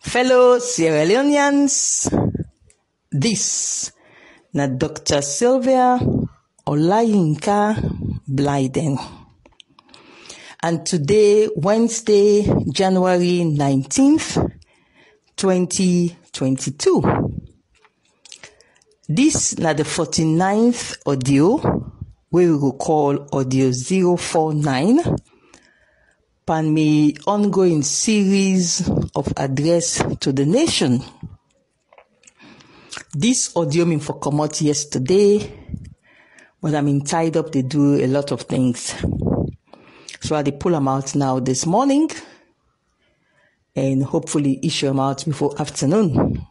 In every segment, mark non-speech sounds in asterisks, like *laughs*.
Fellow Sierra Leoneans, this na Dr. Sylvia Olayinka Blyden. And today, Wednesday, January 19th, 2022. This na the 49th audio we will call audio 049 pan me ongoing series of address to the nation. This audio mean for comot yesterday, but I'm in tied up to do a lot of things. So I pull them out now this morning and hopefully issue them out before afternoon.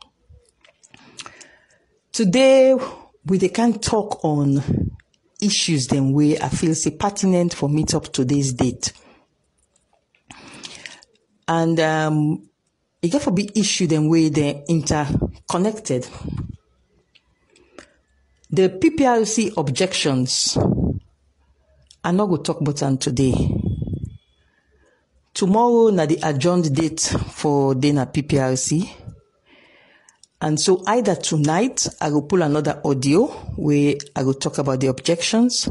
Today we dey can talk on issues them way I feel say pertinent for meet up today's date. And um e get for be issue them way they interconnected. The PPRC objections I no go talk about am today. Tomorrow na the adjourned date for day na PPRC. And so either tonight I will pull another audio where I will talk about the objections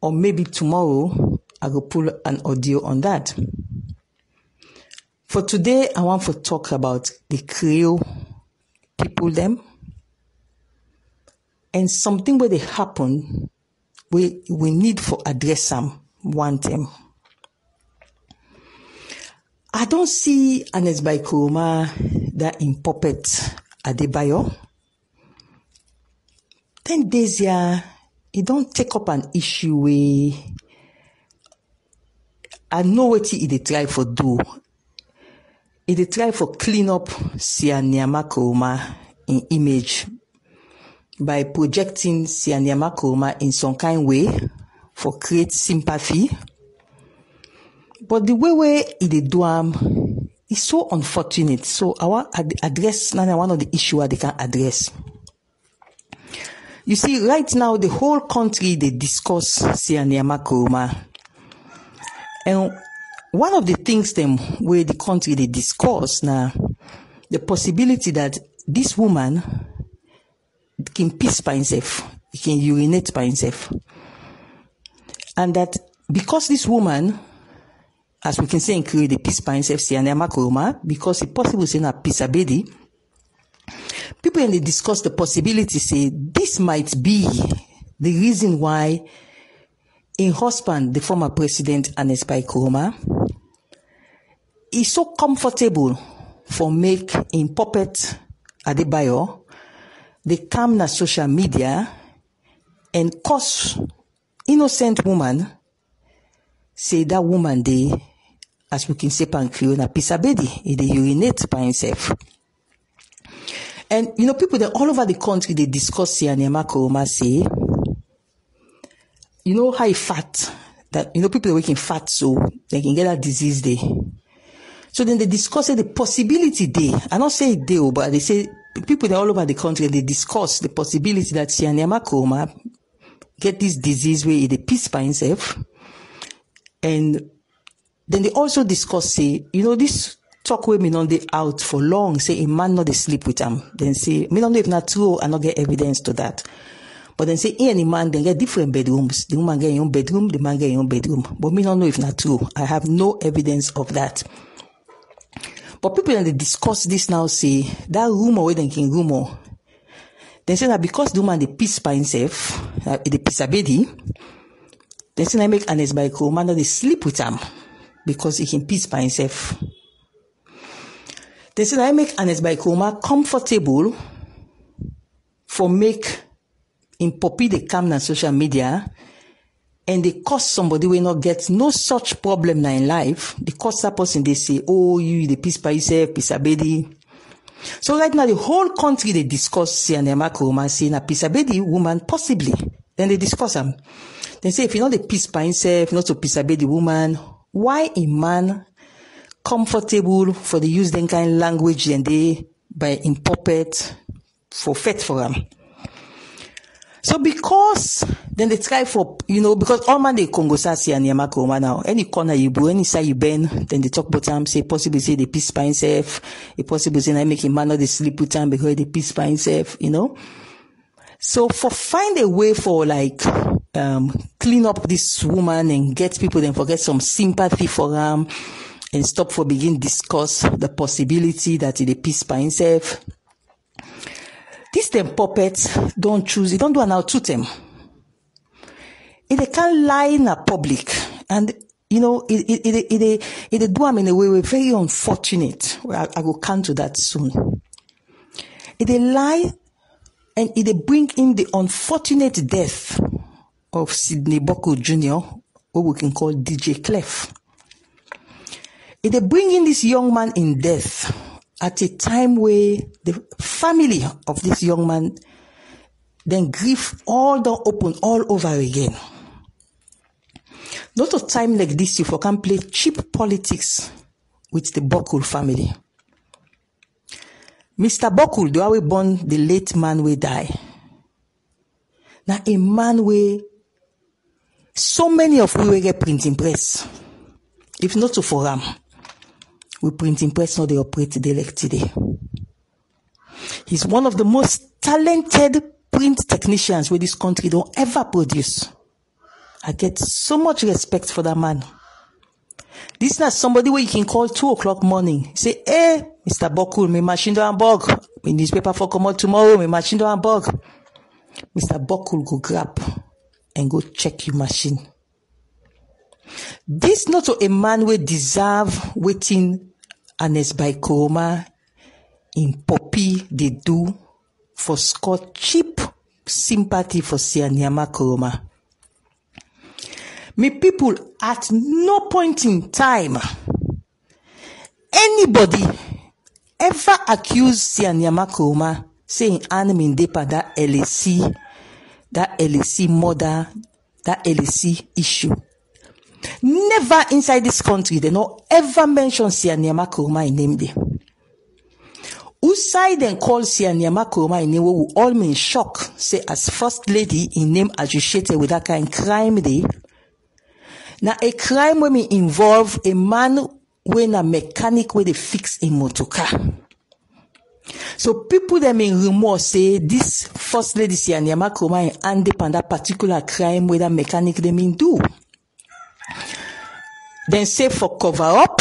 or maybe tomorrow I will pull an audio on that. For today I want to talk about the Creole people them and something where they happen we we need for address them one time. I don't see Ernest Koroma that in puppet Adebayo. Ten days ya, he don't take up an issue where I know what he dey try for do. He dey try for clean up Sia Nyama Koroma in image by projecting Sia Nyama Koroma in some kind way for create sympathy. But the way he dey do am is so unfortunate. So I want ad- address na one of the issue they can address. You see, right now the whole country they discuss Sia Nyama Koroma. And one of the things them where the country they discuss now the possibility that this woman can piss by himself, he can urinate by himself. And that because this woman, as we can say in Creole, the piss by himself, Sia Nyama Koroma, because it's possible say na piss abedi, people when they discuss the possibility say this might be the reason why in husband, the former president Ernest Bai Koroma, is so comfortable for make in puppet Adebayo, they come na social media and cause innocent woman say that woman they as we can say pan Creole na pisabedi, he dey urinate by himself. And you know, people that all over the country they discuss Sia Nyama Koroma say, you know how fat that you know people are waking fat so they can get that disease there. So then they discuss the possibility there. I don't say they, but they say people that all over the country they discuss the possibility that Sia Nyama Koroma get this disease where he piss by himself. And then they also discuss say, you know, this talk wey me non dey out for long, say a man not sleep with am. Then say, me non know if not true, I not get evidence to that. But then say, the man, they get different bedrooms. The woman get her own bedroom, the man get her own bedroom. But me don't know if not true. I have no evidence of that. But people when they discuss this now say, that rumor wey dem can rumor, They say that because the woman dey piss by himself, uh, the piss abedi, they say na make Ernest Bai no dey sleep with him because he can piss by himself. They say that make Ernest Bai Koroma comfortable for make in poppy dey come na social media and they cause somebody will not get no such problem na in life, they cause that person they say, oh you the piss by yourself, piss abedi. So right now the whole country they discuss Sia Nyama Koroma say na Pisabedi woman possibly. Then they discuss am. They say if you know the piss by himself, not to Pisabedi woman, why a man comfortable for the use them kind language and they by in puppet for fet for am. So because then they try for you know because all man they Congo Sasi and Yamakoma now. Any corner you go any side you bend then they talk about time say possibly say the peace by himself. It possible say I make him man not they sleep with time because the peace by himself you know. So for find a way for like um clean up this woman and get people then forget some sympathy for them and stop for begin discuss the possibility that a peace by himself This them puppets don't choose, they don't do an out to them. If they can't lie in a public and you know, it it it it, it, it, it do them in a way we're very unfortunate. I, I will come to that soon. If they lie and if they bring in the unfortunate death of Sidney Boko Jr., what we can call DJ Clef. If they bring in this young man in death, at a time where the family of this young man then grief all the open all over again. Not of time like this, you can play cheap politics with the Bokul family. Mr. Bokul, the way born the late man will die. Now a man way so many of we will get printing press. If not to for him we printing press not they operate today like today. He's one of the most talented print technicians where this country don't ever produce. I get so much respect for that man. This is not somebody where you can call two o'clock morning. Say, hey, Mr. Bokul, my machine don't bug. My newspaper for come out tomorrow, my machine don't bug. Mr. Bokul go grab and go check your machine. This not a man will deserve waiting Ernest Bai Koroma in Poppy they do for score cheap sympathy for Sia Nyama Koroma. Me people at no point in time anybody ever accuse Sia Nyama Koroma saying anime depa that LAC that LAC murder that LAC issue Never inside this country, they not ever mention Sia Nyama Koroma in name there. Usai then call Sia Nyama Koroma in name, we all mean shock, say as first lady in name associated with that kind of crime day. Now a crime when me involve a man when a mechanic where they fix a motor car. So people that may remorse say this first lady Sia Nyama Koroma and upon that particular crime where that mechanic they mean do. Then say for cover up,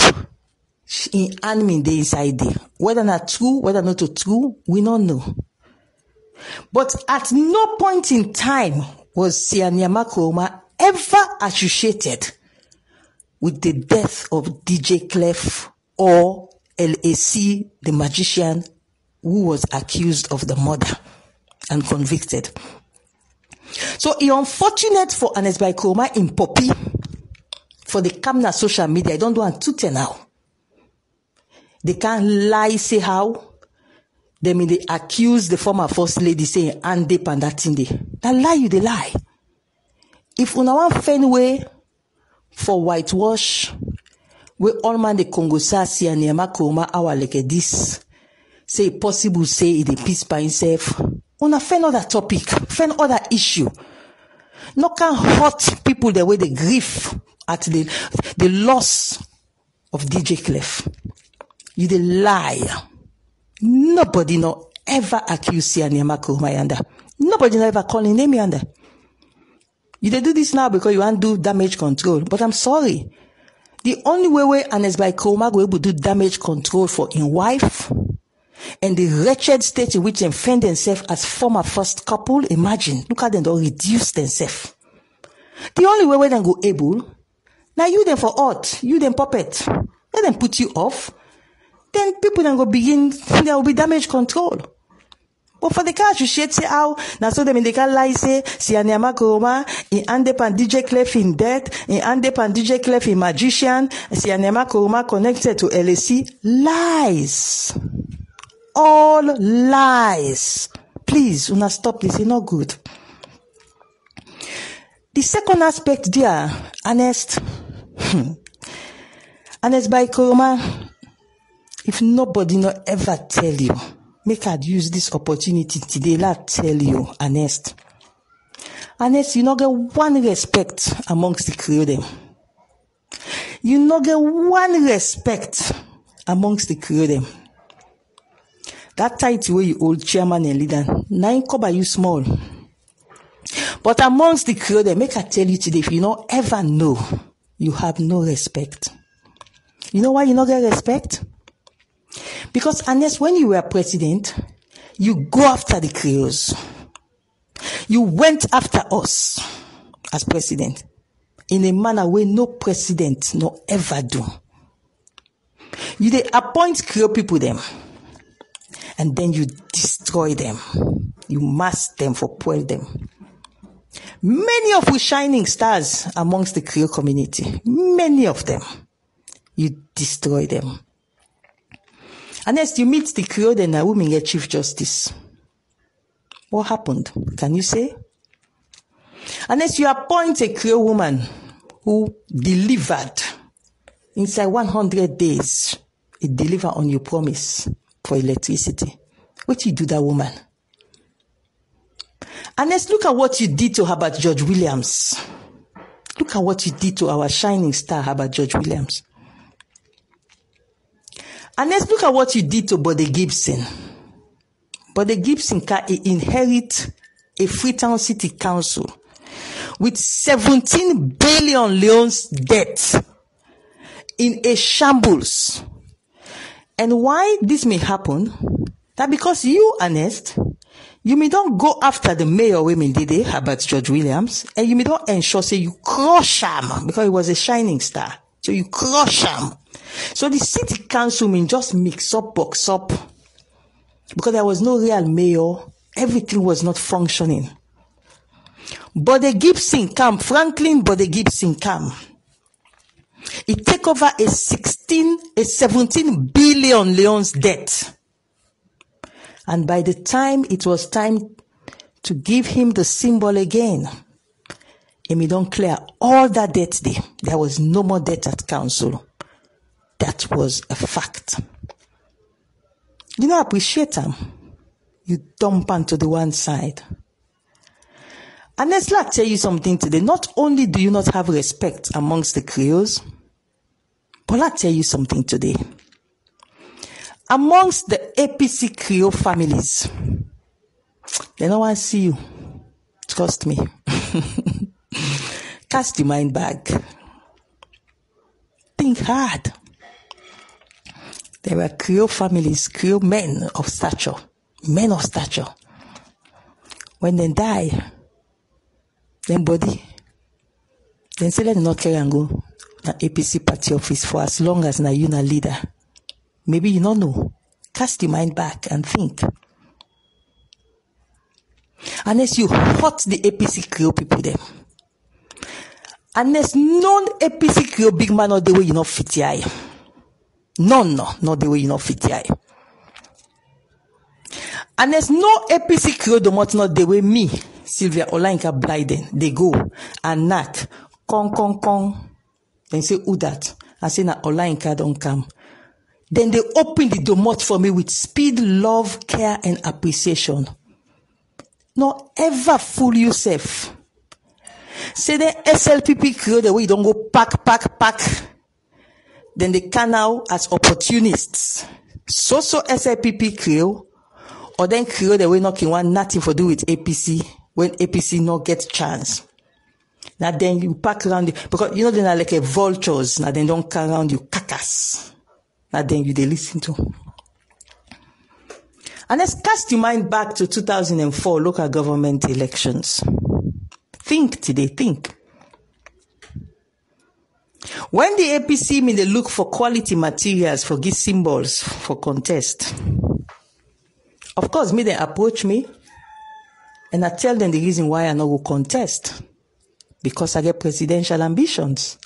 in enemy dey inside there. Whether not true, whether not true, we don't know. But at no point in time was Sia Nyama Koroma ever associated with the death of DJ Clef or LAC, the magician who was accused of the murder and convicted. So it's unfortunate for Ernest Bai Koroma in Poppy for the Kamna social media, I don't want to tell now. They can't lie, say how. They mean they accuse the former first lady saying and deep and that thing they. That lie you they lie. If una want find way for whitewash, we all man the Congo Sasi and Yama Koma our like this. Say possible say it a peace by himself. Una find other topic, find other issue. No can hurt people the way they grief at the, the loss of DJ Clef. You the lie. Nobody no ever accuse Sianyama Kumayanda. Nobody no ever call him name yanda. You they do this now because you want to do damage control. But I'm sorry. The only way way Ernest Bai Koma go able to do damage control for in wife and the wretched state in which they find themselves as former first couple, imagine, look at them, they reduce themselves. The only way where they go able now you then for art, you then puppet. Let them put you off. Then people then go begin, there will be damage control. But for the car, you should say how, now so them in the car lie say, si anyama koma, in andep and DJ Clef in death, in andep and DJ Clef in magician, si anyama koma connected to LAC. Lies. All lies. Please, una stop this, it's not good. The second aspect there, honest. Hmm. And as by Koroma, if nobody not ever tell you, make I use this opportunity today, let tell you, honest. Yes, you not get one respect amongst the Creole them. You not get one respect amongst the Creole them. That title where you hold chairman and leader, nine cover you small. But amongst the Creole them, make I tell you today, if you not ever know, you have no respect. You know why you not get respect? Because unless when you were president, you go after the Creoles. You went after us as president in a manner where no president no ever do. You they appoint Creole people them, and then you destroy them. You mask them for poil them. Many of we shining stars amongst the Creole community, many of them, you destroy them. And you meet the Creole and Naomi, Chief Justice. What happened? Can you say? Unless you appoint a Creole woman who delivered inside 100 days, it deliver on your promise for electricity. What you do that woman? And let's look at what you did to Herbert George Williams. Look at what you did to our shining star, Herbert George Williams. And let's look at what you did to Bode Gibson. Bode Gibson can inherit a Freetown City Council with 17 billion leones debt in a shambles. And why this may happen? That because you, Ernest, you may not go after the mayor women did it, Herbert George Williams, and you may not ensure say you crush him because he was a shining star. So you crush him. So the city council mean just mix up, box up. Because there was no real mayor. Everything was not functioning. But the Gibson come, Franklin But the Gibson come. It take over a 16, a 17 billion leones debt. And by the time it was time to give him the symbol again, Amy don't clear all that debt there. There was no more debt at council. That was a fact. You know, appreciate them. You dump onto the one side. And let's like tell you something today. Not only do you not have respect amongst the Creoles, but I'll tell you something today. Amongst the APC Creole families, they want to see you. Trust me. *laughs* Cast your mind back. Think hard. There were Creole families, Creole men of stature, men of stature. When they die, then body, then say let not carry and go na APC party office for as long as na you na leader. Maybe you don't know. Cast your mind back and think. Unless you hurt the APC Creole people them. Unless none APC Creole big man or the way you not fit your eye. None, no, not the way you know fit here. And there's no APC crew domot not the way me, Sylvia Olayinka Blyden, they go and knock, con con con. Then say who that? I say na Olayinka don't come. Then they open the domot for me with speed, love, care, and appreciation. No ever fool yourself. Say the SLPP crew the way you don't go pack, pack, pack then they can now as opportunists. So so SIPP Creole, or then Creole they will not want nothing for do with APC when APC not get chance. Now then you pack around the, because you know they're like a vultures. Now then don't come around you cacas. Now then you they listen to. And let's cast your mind back to 2004 local government elections. Think today, think. When the APC mean they look for quality materials for these symbols for contest, of course, me they approach me and I tell them the reason why I not will contest. Because I get presidential ambitions.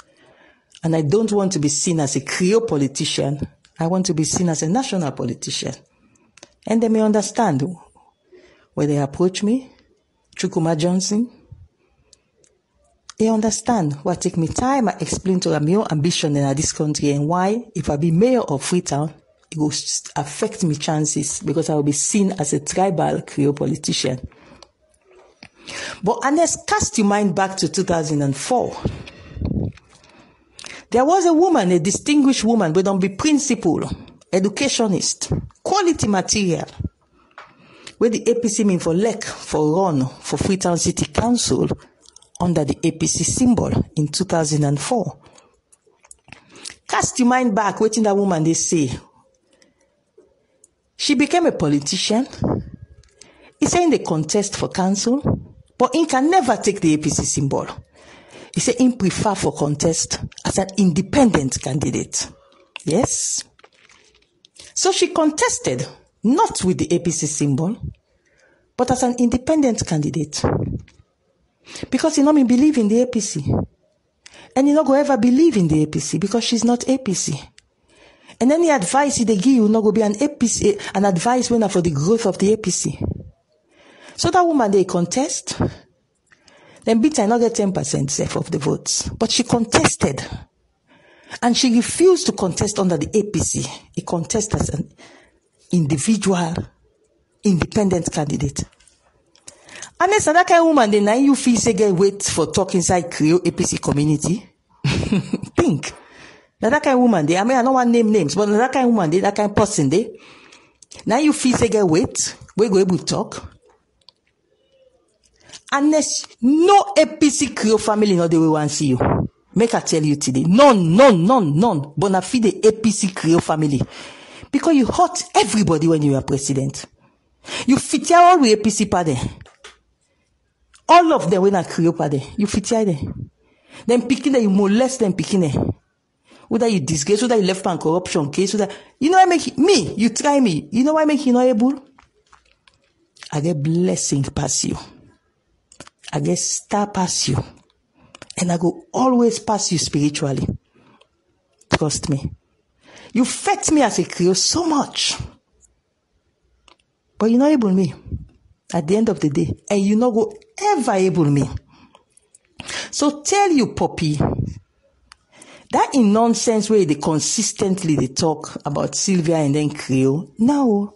And I don't want to be seen as a Creole politician. I want to be seen as a national politician. And they may understand when they approach me, Chukuma Johnson, they understand what take me time. I explain to them your ambition in this country and why, if I be mayor of Freetown, it will affect me chances because I will be seen as a tribal Creole politician. But let's cast your mind back to 2004. There was a woman, a distinguished woman, but don't be principal, educationist, quality material. Where the APC mean for LEC, for run, for Freetown City Council under the APC symbol in 2004. Cast your mind back, waiting that woman they say. She became a politician. He said in the contest for council, but he can never take the APC symbol. He said he prefer for contest as an independent candidate. Yes. So she contested, not with the APC symbol, but as an independent candidate. Because he not me believe in the APC. And he not go ever believe in the APC because she's not APC. And any advice he they give you not go be an APC, an advice winner for the growth of the APC. So that woman they contest. Then Bita not get 10% of the votes. But she contested. And she refused to contest under the APC. He contested as an individual, independent candidate. And then that kind of woman, then now you feel say get wait for talk inside Creole APC community. *laughs* Think. Now that kind of woman, they, I mean, I don't want name names, but that kind of woman, they, that kind of person, they, now you feel say get wait, we go able to talk. Unless no APC Creole family no they will want see you. Make I tell you today. None, none, none, none. Bona fide APC Creole family. Because you hurt everybody when you are president. You fit all the APC party. All of them when I Creole party. You fit them. Then picking them, you molest them picking them. Whether you disgrace, whether you left and corruption case, whether, you know I make, me, you try me. You know why I make you not able? I get blessing pass you. I get star pass you. And I go always pass you spiritually. Trust me. You fed me as a Creole so much. But you not able me at the end of the day. And you not go ever able me. So tell you, Poppy, that in nonsense way they consistently they talk about Sylvia and then Creole. Now,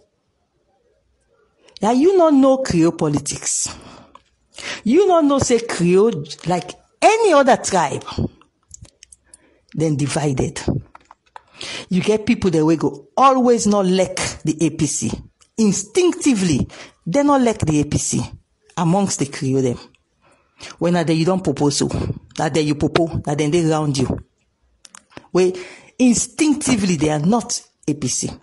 now you not know Creole politics. You don't know say Creole like any other tribe, then divided. You get people that will go always not like the APC. Instinctively, they not like the APC amongst the Creole them. When are they you don't propose so, that they you propose, that then they round you. Where instinctively they are not APC.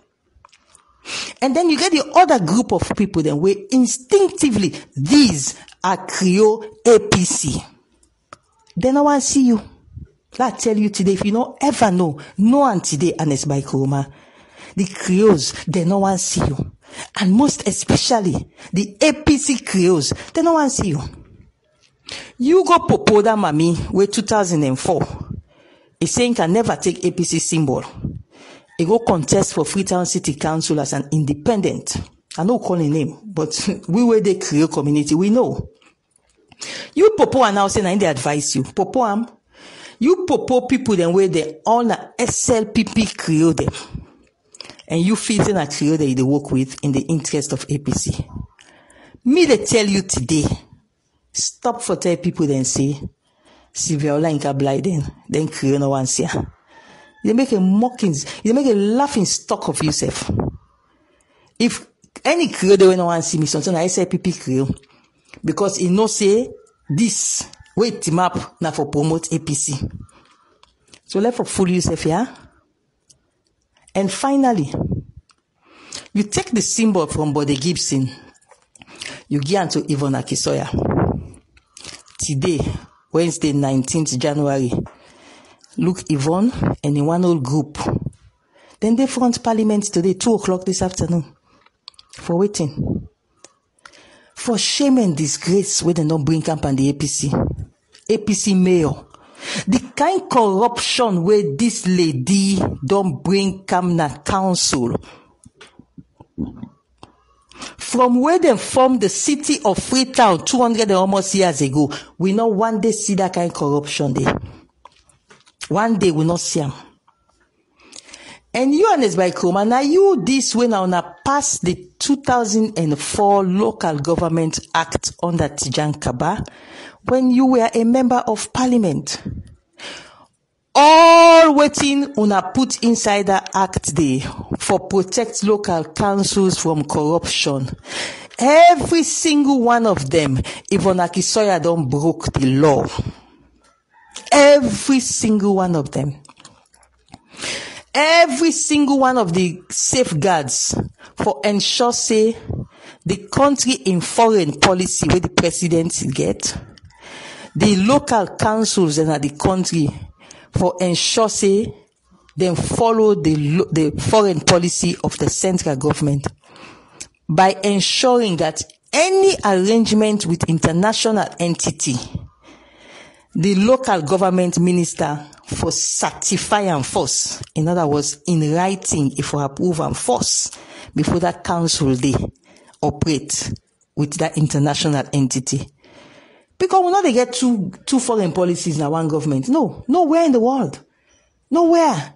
And then you get the other group of people then where instinctively these are Creole APC. Then I want to see you. I tell you today, if you don't ever know, no one today, Ernest Bai Koroma, the Creoles, they no one see you. And most especially, the APC Creoles, they no one see you. You go Popoda Mami, where 2004, he saying can never take APC symbol. He go contest for Freetown City Council as an independent. I know call him name, but *laughs* we were the Creole community, we know. You popo are now saying I they advise you. Popo am. You popo people then where they all na SLPP Creole them. And you feel that Creole that they work with in the interest of APC. Me they tell you today, stop for tell people then say, Sylvia Olayinka Blyden, then Creole no one see you make a mocking, they make a laughing stock of yourself. If any Creole they no one see me, something I say PP Creole, because he no say this wait team up now for promote APC. So let for fool yourself, yeah. And finally, you take the symbol from Bode Gibson, you give to Yvonne Aki-Sawyerr. Today, Wednesday, 19th January, look Yvonne and in one old group. Then they front parliament today, two o'clock this afternoon. For waiting. For shame and disgrace when they don't bring camp and the APC. APC mayor. The kind corruption where this lady don't bring Kamna council. From where they formed the city of Freetown 200 and almost years ago, we know one day see that kind of corruption there. One day we'll not see them. And you and his by Kroma, now you this when I wanna pass the 2004 Local Government Act under Tejan Kabbah when you were a member of parliament. All waiting una put inside that act day for protect local councils from corruption. Every single one of them, even Aki-Sawyerr don't broke the law. Every single one of them. Every single one of the safeguards for ensure say the country in foreign policy where the president get, the local councils and the country for ensure say them follow the the foreign policy of the central government by ensuring that any arrangement with international entity the local government minister for certify and force. In other words in writing if we approve and force before that council they operate with that international entity. Because we know they get two two foreign policies in one government. No nowhere in the world. Nowhere.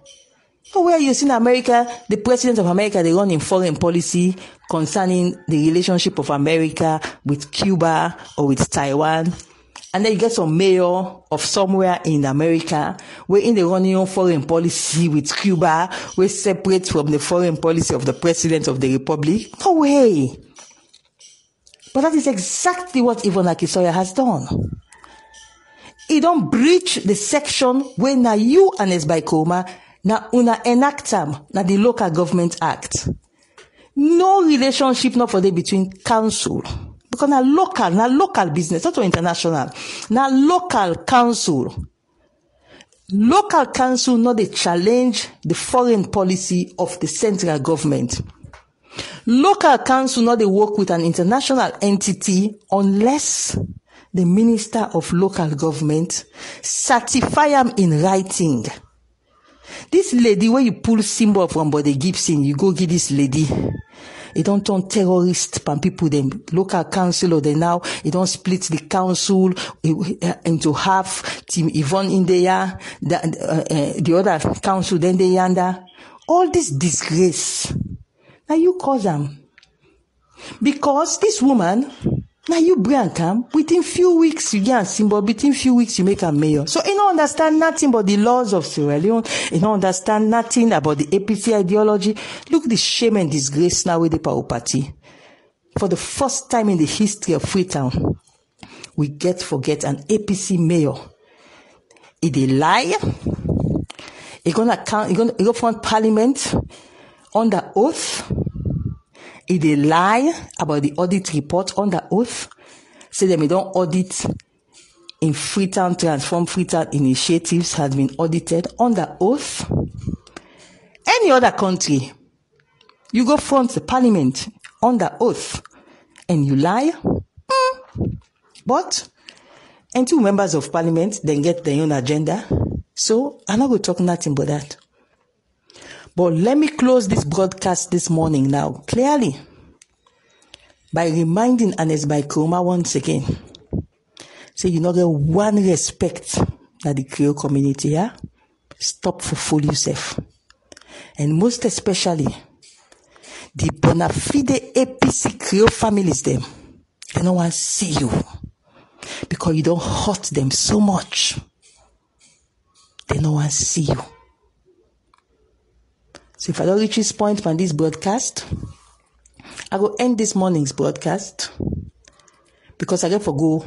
Nowhere you see in america the president of america they run in foreign policy concerning the relationship of america with cuba or with taiwan and then you get some mayor of somewhere in America where in the running on foreign policy with Cuba, we separate from the foreign policy of the president of the republic. No way. But that is exactly what Yvonne Aki-Sawyerr has done. He don't breach the section where now you and Esbai Kroma na una enact na the local government act. No relationship not for the between council because na local na local business not international na local council. Local council no dey challenge the foreign policy of the central government. Local council no dey work with an international entity unless the minister of local government certify am in writing. This lady wey you pull symbol from Bode Gibson you go give this lady e don turn terrorist pan people dem local council or dem now it don't split the council into half. Team yvonne indeya the, uh, uh, the other council dem dey yanda all this disgrace. Now you cause them. because this woman na you bring come. Within few weeks you get am symbol. Within few weeks you make a mayor. So you don't understand nothing but the laws of sierra leone. You don't understand nothing about the apc ideology. Look the shame and disgrace now with the power party. For the first time in the history of freetown we get forget an apc mayor. E dey lie. E gonna count e gonna go front parliament under oath e dey lie about the audit report under oath say that we don't audit in freetown transform freetown initiatives has been audited under oath. Any other country you go front the parliament under oath and you lie. Mm. but and two members of parliament then get their own agenda. So I'm not going to talk nothing but that but let me close this broadcast this morning now clearly by reminding Ernest Bai Koroma once again. Say you know get one respect that the Creole community yeah? Stop for fool yourself. And most especially the bona fide APC Creole families them. They don't want to see you. Because you don't hurt them so much. They don't want to see you. So if I don't reach this point from this broadcast, I will end this morning's broadcast because I get for go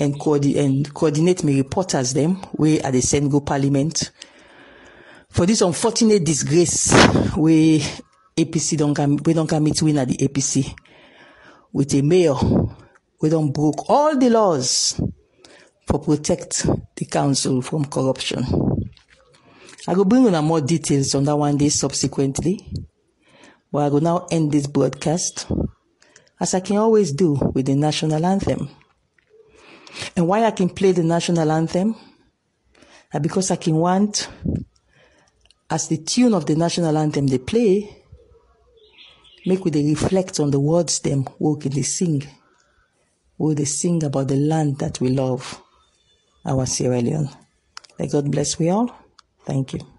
and, coordi- and coordinate my reporters them where at the send go parliament for this unfortunate disgrace where APC don't come we don't come meet win at the APC with a mayor we don't broke all the laws for protect the council from corruption. I will bring on more details on that one day subsequently. But I will now end this broadcast as I can always do with the national anthem. And why I can play the national anthem? Because I can want, as the tune of the national anthem they play, make we they reflect on the words them work in they sing. Where they sing about the land that we love, our Sierra Leone. May God bless we all. Thank you.